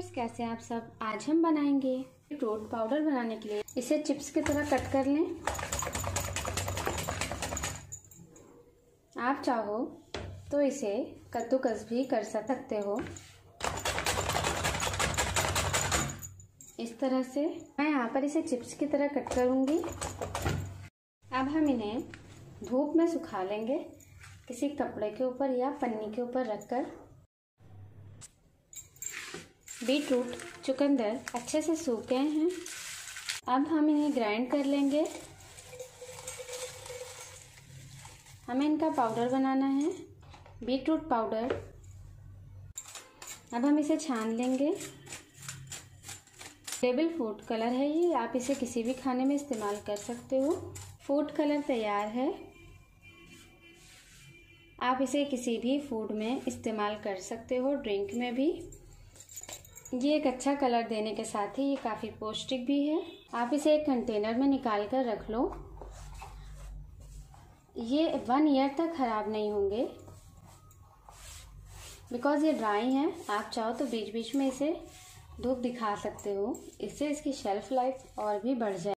Viewers कैसे आप सब आज हम बनाएँगे रोड पाउडर बनाने के लिए। इसे चिप्स की तरह कट कर लें। आप चाहो तो इसे कद्दूकस भी कर सकते हो। इस तरह से मैं यहाँ पर इसे चिप्स की तरह कट करूँगी। अब हम इन्हें धूप में सुखा लेंगे। किसी कपड़े के ऊपर या पन्नी के ऊपर रखकर। बीटरूट चुकंदर अच्छे से सूख गए हैं। अब हम इन्हें ग्राइंड कर लेंगे। हमें इनका पाउडर बनाना है। बीटरूट पाउडर अब हम इसे छान लेंगे। टेबल फ़ूड कलर है ये। आप इसे किसी भी खाने में इस्तेमाल कर सकते हो। फ़ूड कलर तैयार है। आप इसे किसी भी फ़ूड में इस्तेमाल कर सकते हो ड्रिंक में भी। ये एक अच्छा कलर देने के साथ ही ये काफ़ी पौष्टिक भी है। आप इसे एक कंटेनर में निकाल कर रख लो। ये वन ईयर तक ख़राब नहीं होंगे। बिकॉज़ ये ड्राई हैं, आप चाहो तो बीच बीच में इसे धूप दिखा सकते हो। इससे इसकी शेल्फ लाइफ और भी बढ़ जाए।